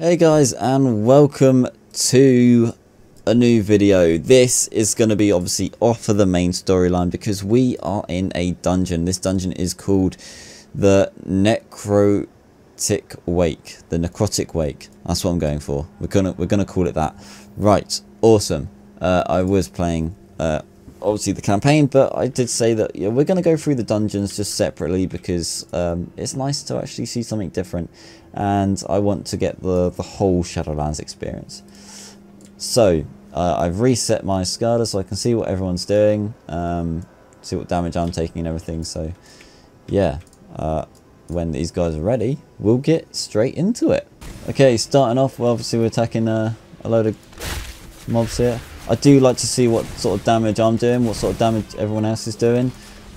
Hey guys and welcome to a new video. This is going to be obviously off of the main storyline because we are in a dungeon. This dungeon is called the Necrotic Wake. The Necrotic Wake. That's what I'm going for. We're gonna we're gonna call it that. Right. Awesome. Uh, I was playing uh, obviously the campaign, but I did say that yeah, we're going to go through the dungeons just separately because um, it's nice to actually see something different and I want to get the, the whole Shadowlands experience. So, uh, I've reset my Skada so I can see what everyone's doing, um, see what damage I'm taking and everything, so yeah, uh, when these guys are ready, we'll get straight into it. Okay, starting off, well, obviously we're attacking uh, a load of mobs here. I do like to see what sort of damage I'm doing, what sort of damage everyone else is doing.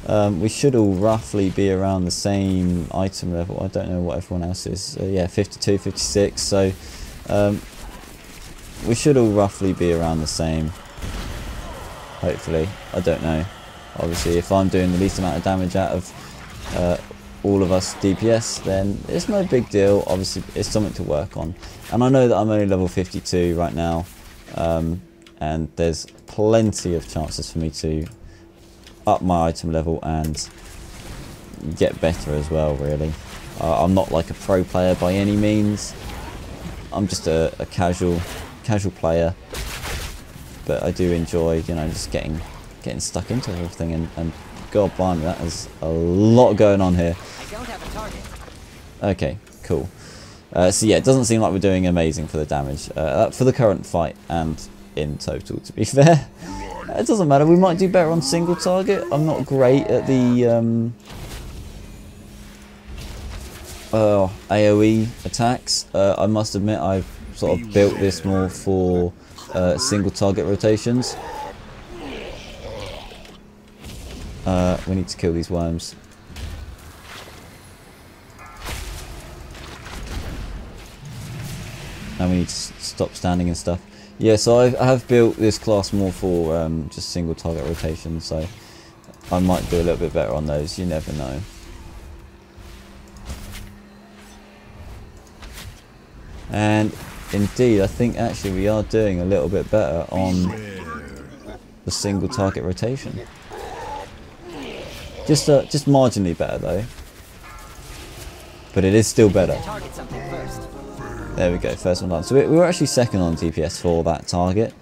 Um, we should all roughly be around the same item level. I don't know what everyone else is. Uh, yeah, 52, 56. So um, we should all roughly be around the same. Hopefully. I don't know. Obviously, if I'm doing the least amount of damage out of uh, all of us DPS, then it's no big deal. Obviously, it's something to work on. And I know that I'm only level 52 right now. Um, and there's plenty of chances for me to up my item level and get better as well really. Uh, I'm not like a pro player by any means. I'm just a, a casual casual player. But I do enjoy you know just getting getting stuck into everything and, and god blimey that is a lot going on here. Okay cool. Uh, so yeah it doesn't seem like we're doing amazing for the damage uh, for the current fight and in total, to be fair. It doesn't matter, we might do better on single target. I'm not great at the um, uh, AoE attacks. Uh, I must admit I've sort of built this more for uh, single target rotations. Uh, we need to kill these worms. And we need to stop standing and stuff. Yeah, so I've, I have built this class more for um, just single target rotation, so I might do a little bit better on those, you never know. And indeed, I think actually we are doing a little bit better on the single target rotation. Just uh, just marginally better though. But it is still better. There we go, first one done. So we were actually second on DPS for that target.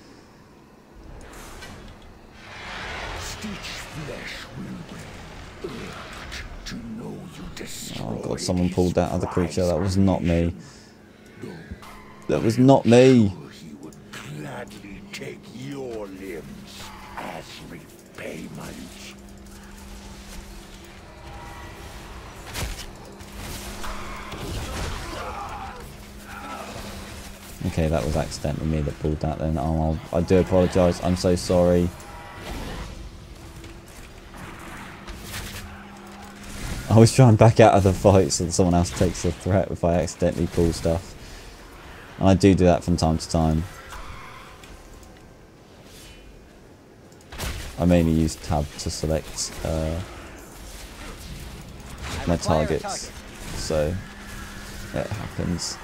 Oh god, someone pulled that other creature. That was not me. That was not me. Okay, that was accidentally me that pulled that then. Oh, I do apologise. I'm so sorry. I was trying to back out of the fight so that someone else takes the threat if I accidentally pull stuff. And I do do that from time to time. I mainly use tab to select uh, my targets. So, it happens.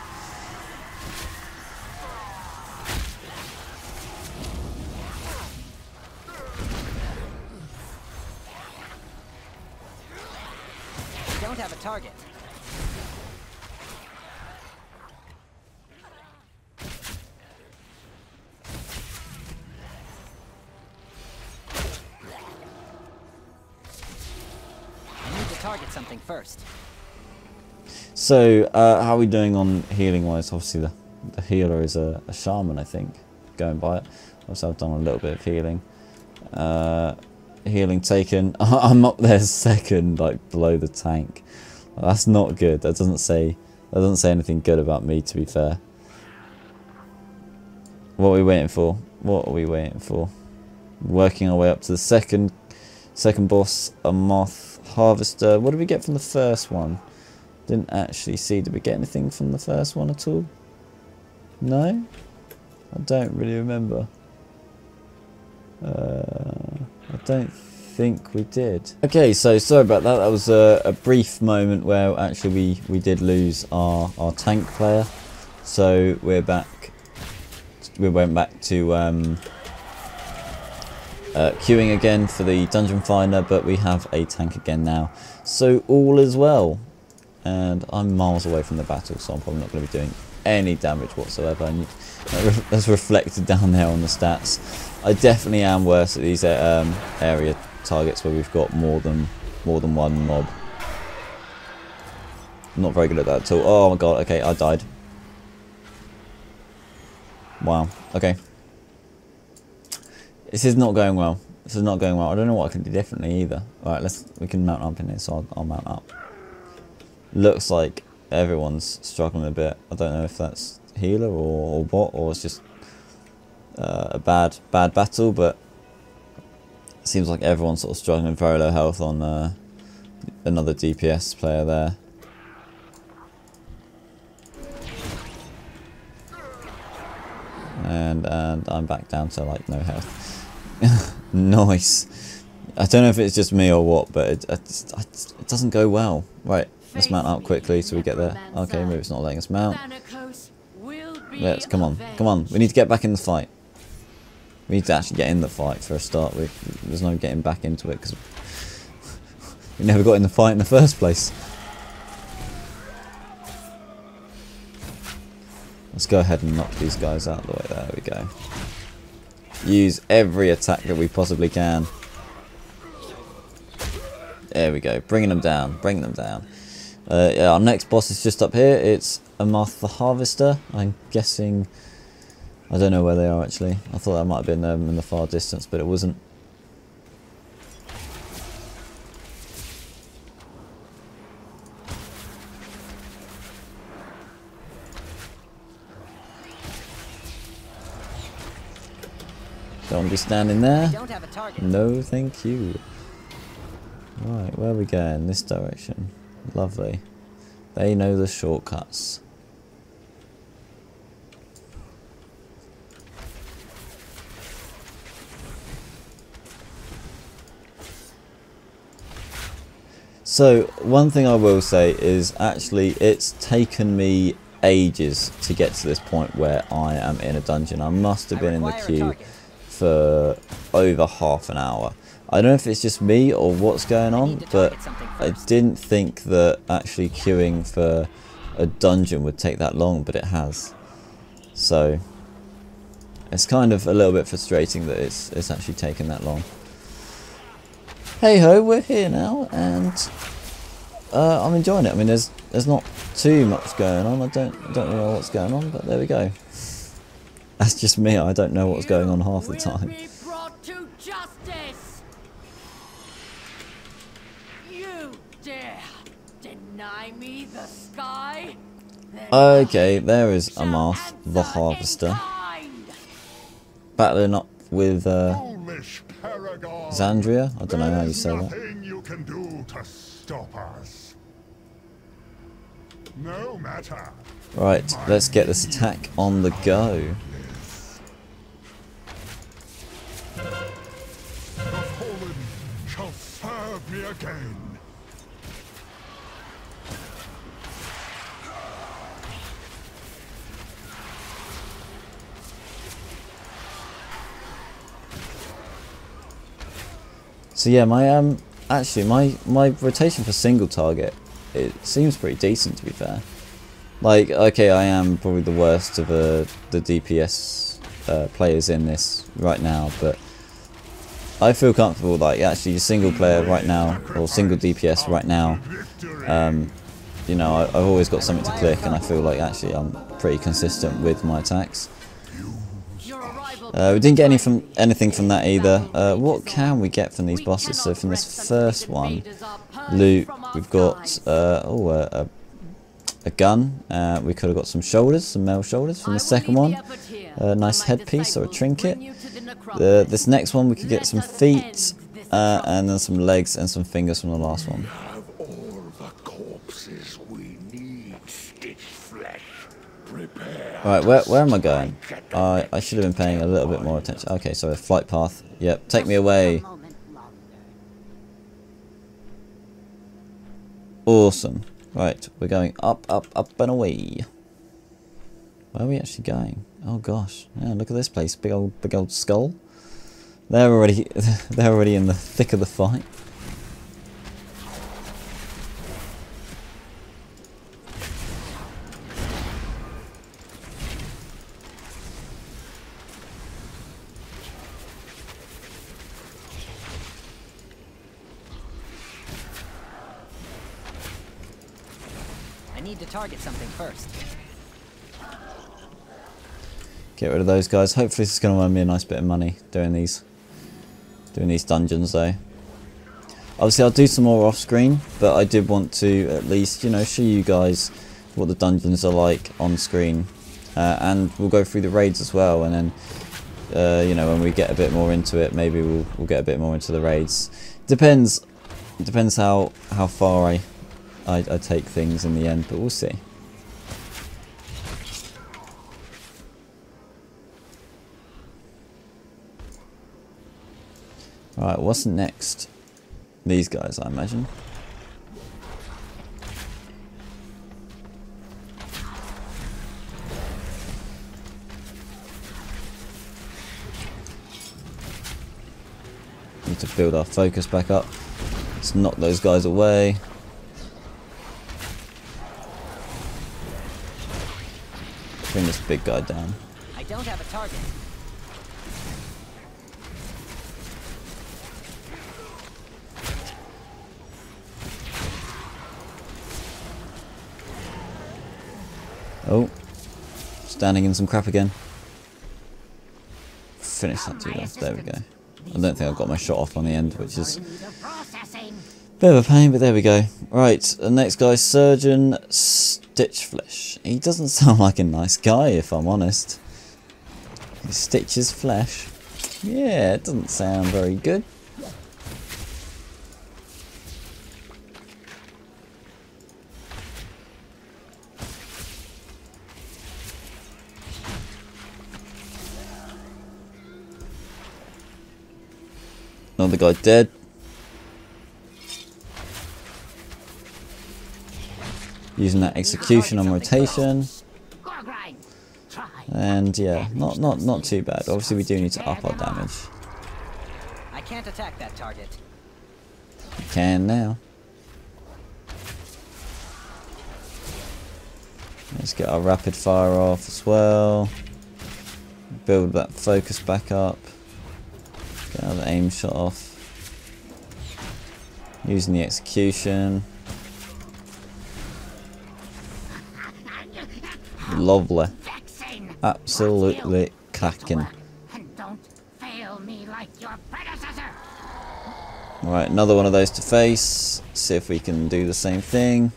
Target. I need to target something first. So, uh, how are we doing on healing wise? Obviously, the, the healer is a, a shaman, I think, going by it. I've done a little bit of healing. Uh, healing taken. I'm up there second, like below the tank. That's not good. That doesn't say that doesn't say anything good about me to be fair. What are we waiting for? What are we waiting for? Working our way up to the second second boss, Amarth harvester. What did we get from the first one? Didn't actually see. Did we get anything from the first one at all? No? I don't really remember. Uh, I don't think we did. Okay, so sorry about that. That was a, a brief moment where actually we, we did lose our, our tank player. So we're back. We went back to um, uh, queuing again for the dungeon finder, but we have a tank again now. So all is well. And I'm miles away from the battle, so I'm probably not going to be doing any damage whatsoever. And that's reflected down there on the stats. I definitely am worse at these uh, um, area targets where we've got more than more than one mob. not very good at that at all. Oh my god, okay, I died. Wow, okay. This is not going well. This is not going well. I don't know what I can do differently either. Alright, let's we can mount up in here, so I'll, I'll mount up. Looks like everyone's struggling a bit. I don't know if that's healer or, or what, or it's just uh, a bad bad battle, but seems like everyone's sort of struggling with very low health on uh, another DPS player there. And and I'm back down to like no health. nice. I don't know if it's just me or what, but it, it, it doesn't go well. Right, let's mount up quickly so we get there. Okay, maybe it's not letting us mount. Let's come on, come on. We need to get back in the fight. We need to actually get in the fight for a start. We, there's no getting back into it because we never got in the fight in the first place. Let's go ahead and knock these guys out of the way. There we go. Use every attack that we possibly can. There we go. Bringing them down. Bringing them down. Uh, yeah, our next boss is just up here. It's Amarth the Harvester. I'm guessing... I don't know where they are actually. I thought that might have been um, in the far distance, but it wasn't. Don't be standing there. No, thank you. Right, where are we going? This direction. Lovely. They know the shortcuts. So, one thing I will say is actually it's taken me ages to get to this point where I am in a dungeon. I must have been in the queue for over half an hour. I don't know if it's just me or what's going on, but I didn't think that actually queuing for a dungeon would take that long, but it has. So, it's kind of a little bit frustrating that it's, it's actually taken that long. Hey ho, we're here now, and uh, I'm enjoying it. I mean, there's there's not too much going on. I don't don't know what's going on, but there we go. That's just me. I don't know what's going on half the time. Okay, there is Amarth, the Harvester. Battling up with uh, Xandria. I don't know how you say that. You can do to stop us. No matter. Right, let's get this attack on the go. The fallen shall serve me again. So yeah, my um actually my my rotation for single target it seems pretty decent to be fair. Like okay, I am probably the worst of uh, the DPS uh, players in this right now, but I feel comfortable like actually single player right now or single DPS right now. Um, you know, I, I've always got something to click, and I feel like actually I'm pretty consistent with my attacks. Uh, we didn't get any from anything from that either. Uh, what can we get from these bosses? So from this first one, loot, we've got uh, oh a, a, gun. Uh, we could have got some shoulders, some mail shoulders from the second one. A nice headpiece or a trinket. this next one we could get some feet, uh, and then some legs and some fingers from the last one. Right, where, where am I going? I, I should have been paying a little bit more attention. Okay, so a flight path. Yep, take me away. Awesome. Right, we're going up, up, up and away. Where are we actually going? Oh gosh. Yeah, look at this place. Big old big old skull. They're already they're already in the thick of the fight. Get rid of those guys. Hopefully this is going to earn me a nice bit of money doing these doing these dungeons though. Obviously I'll do some more off screen, but I did want to at least, you know, show you guys what the dungeons are like on screen. Uh, and we'll go through the raids as well and then uh, you know when we get a bit more into it maybe we'll, we'll get a bit more into the raids. Depends depends how, how far I, I, I take things in the end, but we'll see. Right, what's next? These guys, I imagine. Need to build our focus back up. Let's knock those guys away. Bring this big guy down. I don't have a target. Oh, standing in some crap again. Finish that dude off. There we go. I don't think I've got my shot off on the end, which is a bit of a pain, but there we go. Right, the next guy, Surgeon Stitchflesh. He doesn't sound like a nice guy, if I'm honest. He stitches flesh. Yeah, it doesn't sound very good. Another guy dead. Using that execution on rotation. And yeah, not not not too bad. Obviously we do need to up our damage. I can't attack that target. We can now. Let's get our rapid fire off as well. Build that focus back up. Get another aim shot off. Using the execution. Lovely. Absolutely cracking. And don't fail me like your predecessor. Right, another one of those to face. See if we can do the same thing.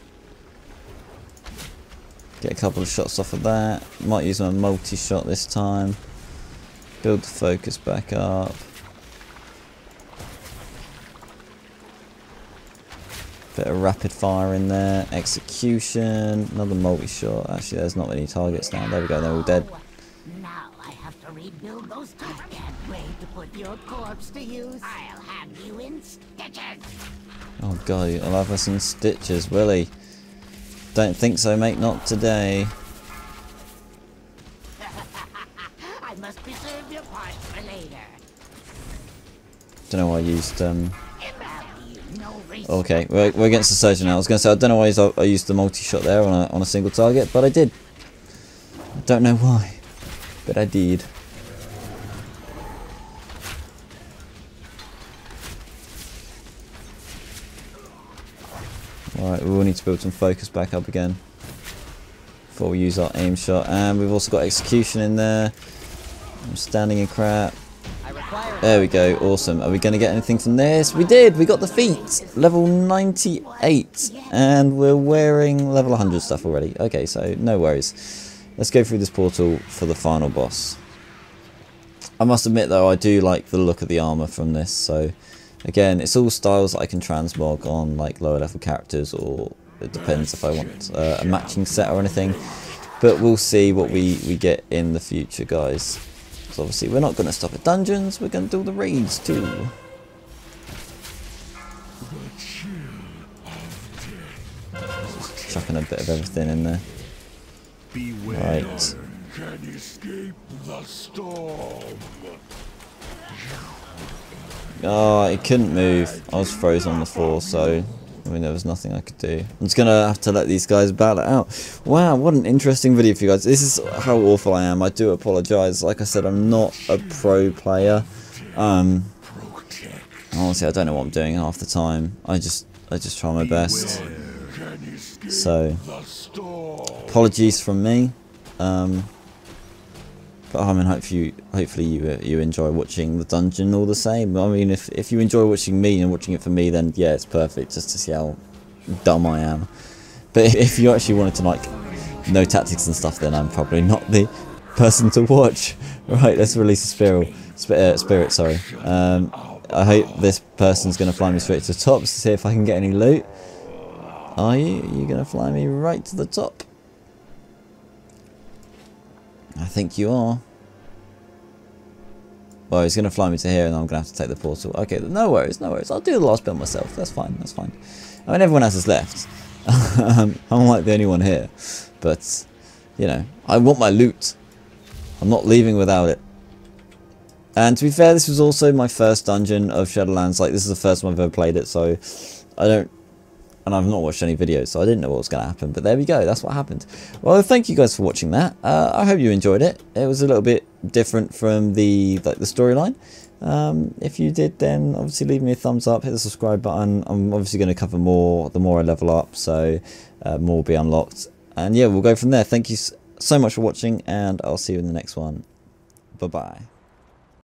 Get a couple of shots off of that. Might use my multi-shot this time. Build the focus back up. Bit of rapid fire in there. Execution. Another multi-shot. Actually, there's not many targets now. There we go. They're all dead. Now I have to rebuild those. I can't wait to put your corpse to use. I'll have you in stitches. Oh god, I'll have us in stitches, will he? Don't think so, mate. Not today. I must preserve your parts for later. Don't know why I used um, Okay, we're, we're against the surgeon now. I was going to say, I don't know why I, used the multi-shot there on a, on a single target, but I did. I don't know why, but I did. Alright, we will need to build some focus back up again before we use our aim shot. And we've also got execution in there. I'm standing in crap. There we go, awesome. Are we going to get anything from this? We did, we got the feet. Level 98. And we're wearing level 100 stuff already. Okay, so no worries. Let's go through this portal for the final boss. I must admit though, I do like the look of the armour from this. So again, it's all styles I can transmog on like lower level characters or it depends if I want uh, a matching set or anything. But we'll see what we, we get in the future, guys. So obviously we're not going to stop at dungeons, we're going to do the raids too. Just chucking a bit of everything in there. Beware. Right. escape the storm. Oh, it couldn't move. I was frozen on the floor, so I mean there was nothing I could do. I'm just gonna have to let these guys battle it out. Wow, what an interesting video for you guys. This is how awful I am. I do apologise. Like I said, I'm not a pro player. Um, honestly, I don't know what I'm doing half the time. I just I just try my best. So apologies from me. Um, but I mean, hopefully, hopefully you uh, you enjoy watching the dungeon all the same. I mean, if if you enjoy watching me and watching it for me, then yeah, it's perfect just to see how dumb I am. But if, if you actually wanted to like know tactics and stuff, then I'm probably not the person to watch. Right, let's release a spiral. Sp uh, spirit, sorry. Um, I hope this person's going to fly me straight to the top to see if I can get any loot. Are you? You're going to fly me right to the top? I think you are. Well, he's going to fly me to here and I'm going to have to take the portal. Okay, no worries, no worries. I'll do the last bit myself. That's fine, that's fine. I mean, everyone else has left. Um, I'm like the only one here. But, you know, I want my loot. I'm not leaving without it. And to be fair, this was also my first dungeon of Shadowlands. Like, this is the first time I've ever played it, so I don't and I've not watched any videos, so I didn't know what was going to happen. But there we go, that's what happened. Well, thank you guys for watching that. Uh, I hope you enjoyed it. It was a little bit different from the like the storyline. Um, if you did, then obviously leave me a thumbs up, hit the subscribe button. I'm obviously going to cover more the more I level up, so uh, more will be unlocked. And yeah, we'll go from there. Thank you so much for watching, and I'll see you in the next one. Bye bye.